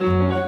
Música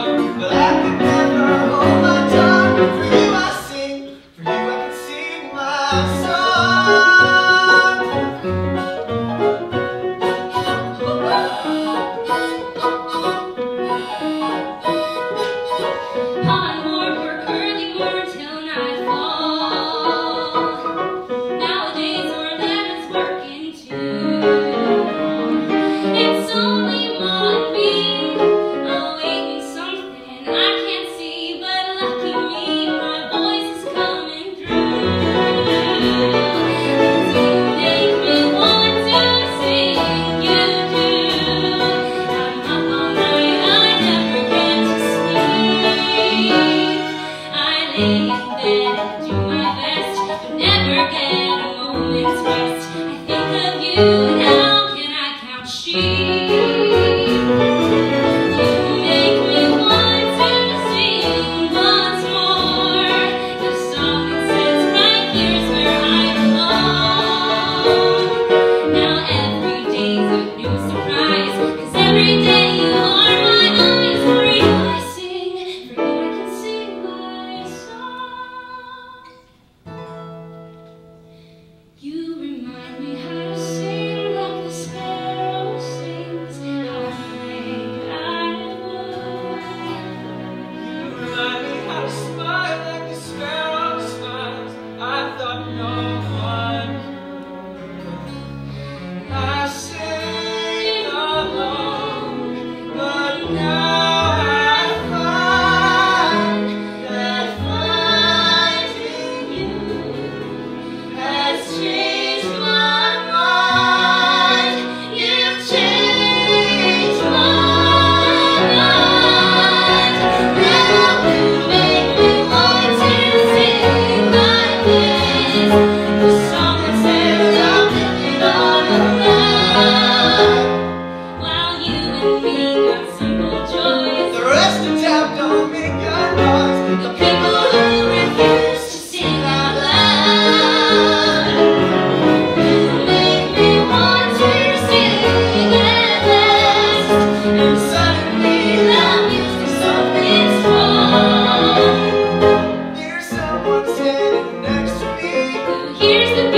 Here's the